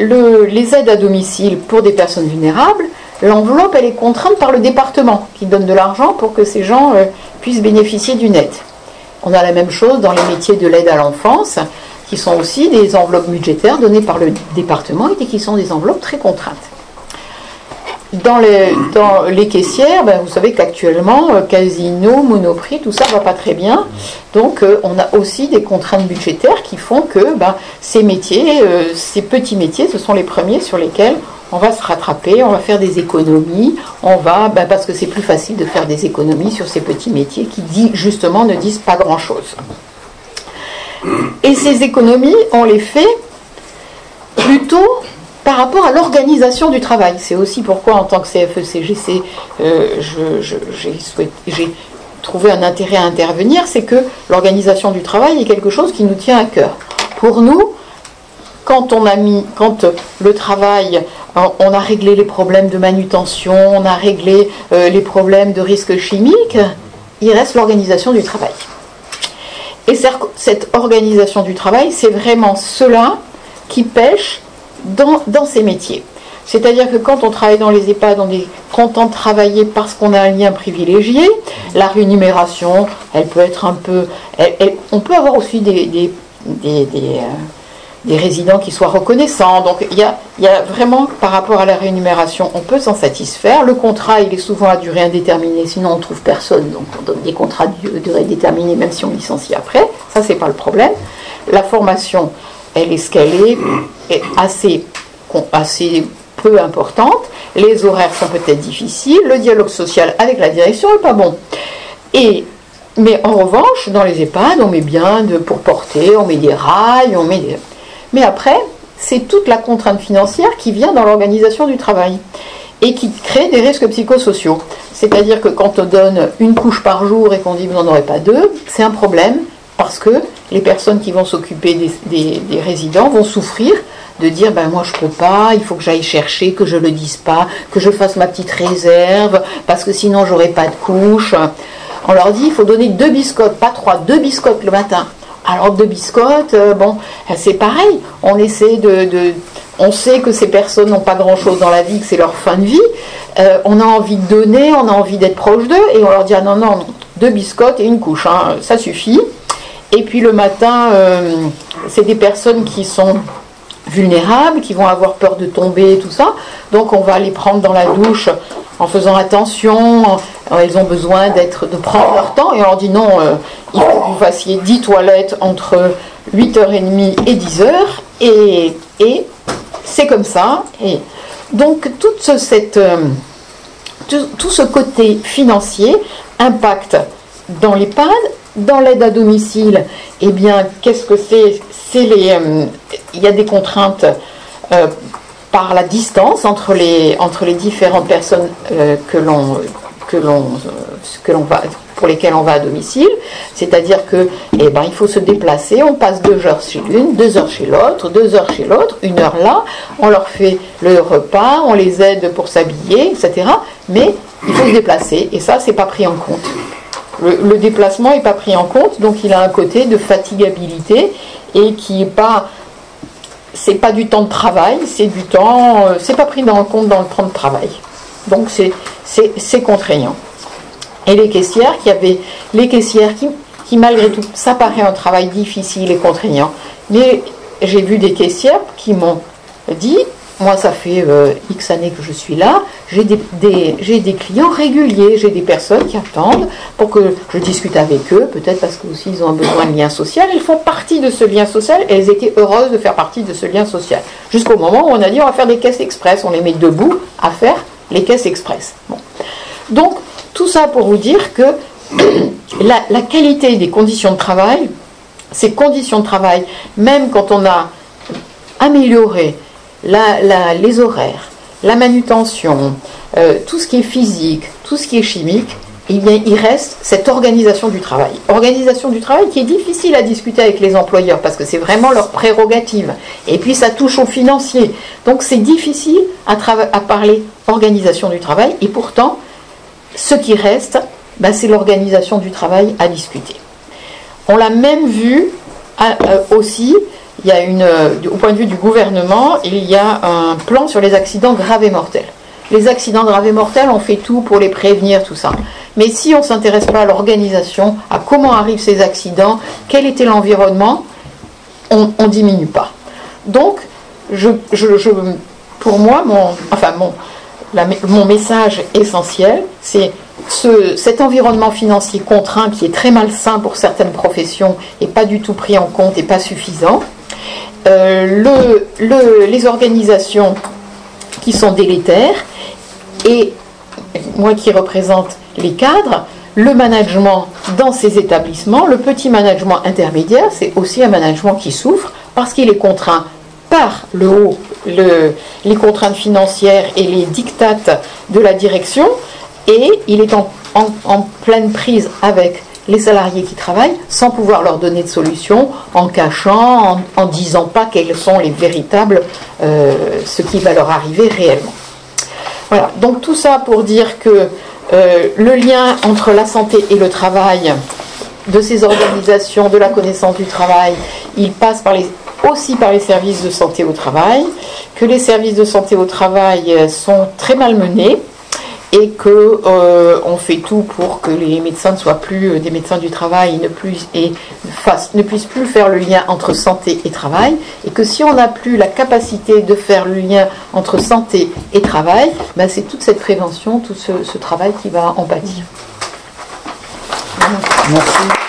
les aides à domicile pour des personnes vulnérables, l'enveloppe, elle est contrainte par le département qui donne de l'argent pour que ces gens euh, puissent bénéficier d'une aide. On a la même chose dans les métiers de l'aide à l'enfance, qui sont aussi des enveloppes budgétaires données par le département et qui sont des enveloppes très contraintes. Dans les, les caissières, ben, vous savez qu'actuellement, euh, Casino, Monoprix, tout ça va pas très bien. Donc, euh, on a aussi des contraintes budgétaires qui font que ben, ces métiers, euh, ces petits métiers, ce sont les premiers sur lesquels on va se rattraper, on va faire des économies, on va, ben, parce que c'est plus facile de faire des économies sur ces petits métiers qui, justement, ne disent pas grand-chose. Et ces économies, on les fait plutôt par rapport à l'organisation du travail. C'est aussi pourquoi, en tant que CFECGC, euh, j'ai trouvé un intérêt à intervenir, c'est que l'organisation du travail est quelque chose qui nous tient à cœur. Pour nous, quand on a mis, quand le travail, on a réglé les problèmes de manutention, on a réglé euh, les problèmes de risques chimiques, il reste l'organisation du travail. Et cette organisation du travail, c'est vraiment cela qui pêche dans, ces métiers. C'est-à-dire que quand on travaille dans les EHPAD, on est content de travailler parce qu'on a un lien privilégié. La rémunération, elle peut être un peu... on peut avoir aussi des, euh, des, résidents qui soient reconnaissants. Donc il y, a, y a vraiment, par rapport à la rémunération, on peut s'en satisfaire. Le contrat, il est souvent à durée indéterminée, sinon on ne trouve personne. Donc on donne des contrats de durée déterminée, même si on licencie après. Ça, c'est pas le problème. La formation, elle est qu'elle est, assez, assez peu importante. Les horaires sont peut-être difficiles. Le dialogue social avec la direction n'est pas bon. Et, mais en revanche, dans les EHPAD, on met bien de, pour porter, on met des rails, on met des... Mais après, c'est toute la contrainte financière qui vient dans l'organisation du travail et qui crée des risques psychosociaux. C'est-à-dire que quand on donne une couche par jour et qu'on dit vous n'en aurez pas deux, c'est un problème parce que les personnes qui vont s'occuper des, résidents vont souffrir de dire ben moi je peux pas, il faut que j'aille chercher, que je le dise pas, que je fasse ma petite réserve, parce que sinon j'aurai pas de couche. On leur dit il faut donner deux biscottes, pas trois, deux biscottes le matin. Alors deux biscottes, euh, bon, c'est pareil. On essaie de, on sait que ces personnes n'ont pas grand chose dans la vie, que c'est leur fin de vie. Euh, on a envie de donner, on a envie d'être proche d'eux, et on leur dit ah non non, deux biscottes et une couche, hein, ça suffit. Et puis le matin, euh, c'est des personnes qui sont vulnérables, qui vont avoir peur de tomber, tout ça. Donc on va les prendre dans la douche en faisant attention. Elles ont besoin d'être, de prendre leur temps. Et on leur dit non, euh, il faut que vous fassiez 10 toilettes entre 8h30 et 10h. Et, et c'est comme ça. Et donc toute cette, euh, tout, ce côté financier impacte dans l'EHPAD dans l'aide à domicile, eh bien, qu'est-ce que c'est? Euh, il y a des contraintes euh, par la distance entre les différentes personnes euh, que l'on va pour lesquelles on va à domicile, c'est-à-dire que eh ben, il faut se déplacer, on passe deux heures chez l'une, deux heures chez l'autre, deux heures chez l'autre, une heure là, on leur fait le repas, on les aide pour s'habiller, etc. Mais il faut se déplacer. Et ça, c'est pas pris en compte. Le, déplacement n'est pas pris en compte, donc il a un côté de fatigabilité et qui n'est pas. C'est pas du temps de travail, c'est du temps. Euh, c'est pas pris en compte dans le temps de travail. Donc c'est contraignant. Et les caissières qui avaient les caissières qui, qui malgré tout, ça paraît un travail difficile et contraignant. Mais j'ai vu des caissières qui m'ont dit moi, ça fait euh, X années que je suis là. J'ai des, clients réguliers, j'ai des personnes qui attendent pour que je discute avec eux, peut-être parce qu'ils ils ont un besoin de lien social. Ils font partie de ce lien social et elles étaient heureuses de faire partie de ce lien social. Jusqu'au moment où on a dit on va faire des caisses express. On les met debout à faire les caisses express. Donc, tout ça pour vous dire que la qualité des conditions de travail, ces conditions de travail, même quand on a amélioré les horaires, la manutention, euh, tout ce qui est physique, tout ce qui est chimique, eh bien, il reste cette organisation du travail. Organisation du travail qui est difficile à discuter avec les employeurs parce que c'est vraiment leur prérogative. Et puis ça touche au financier. Donc c'est difficile à, parler organisation du travail. Et pourtant, ce qui reste, ben, c'est l'organisation du travail à discuter. On l'a même vu euh, aussi il y a une, euh, au point de vue du gouvernement, il y a un plan sur les accidents graves et mortels. Les accidents graves et mortels, on fait tout pour les prévenir, tout ça. Mais si on ne s'intéresse pas à l'organisation, à comment arrivent ces accidents, quel était l'environnement, on ne diminue pas. Donc, pour moi, mon, message essentiel, c'est ce, cet environnement financier contraint qui est très malsain pour certaines professions et pas du tout pris en compte et pas suffisant. Euh, le, les organisations qui sont délétères et moi qui représente les cadres, le management dans ces établissements, le petit management intermédiaire, c'est aussi un management qui souffre parce qu'il est contraint par le haut, le, les contraintes financières et les dictates de la direction, et il est en, en pleine prise avec les salariés qui travaillent sans pouvoir leur donner de solution, en cachant, en, disant pas quels sont les véritables, euh, ce qui va leur arriver réellement. Voilà, donc tout ça pour dire que euh, le lien entre la santé et le travail de ces organisations, de la connaissance du travail, il passe aussi par les services de santé au travail, que les services de santé au travail sont très malmenés et que euh, on fait tout pour que les médecins ne soient plus euh, des médecins du travail ne, plus, et ne puissent plus faire le lien entre santé et travail, et que si on n'a plus la capacité de faire le lien entre santé et travail, ben c'est toute cette prévention, tout ce, ce travail qui va en pâtir. Merci.